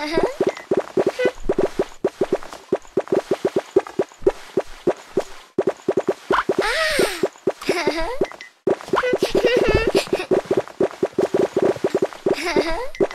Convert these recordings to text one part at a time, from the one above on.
Uh-huh. Ah.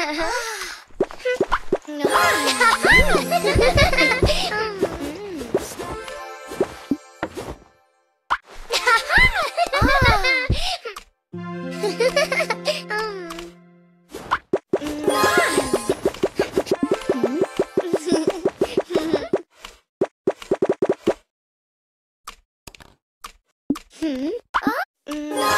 Ah.